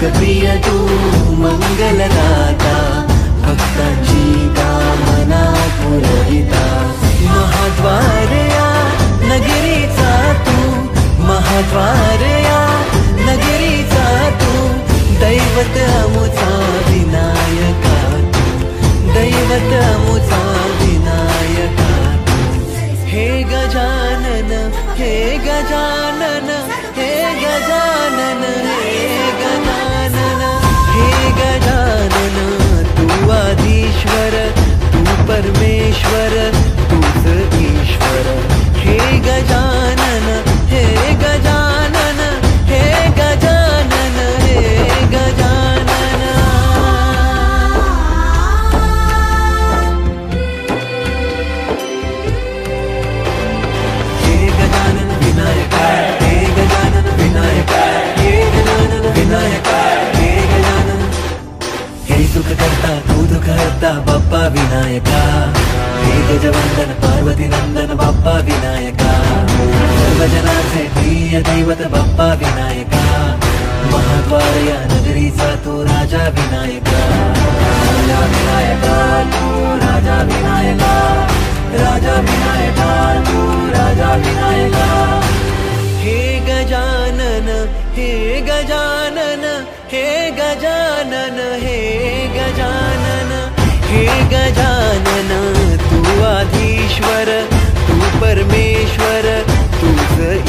लोकप्रिय तू मंगलदाता भक्तांची कामना पुरविता महाद्वारया नगरीचा तू महाद्वारया नगरीचा तू दैवत अमुचा विनायका दैवत अमुचा विनायका हे गजानन हे गजानन हे गजानन परमेश्वर तूच ईश्वर। हे गजानन करता तू करता बाप्पा विनायका गजवंदन पार्वती नंदन बाप्पा विनायका सर्वजनाचे प्रिय दैवत बाप्पा विनायका महाद्वार नगरी नगरीचा तो राजा विनायका राजा विनायका तू राजा विनायका राजा विनायका हे गजानन हे गजानन हे गजानन हे गजानन तू आधीश्वर तू परमेश्वर तूच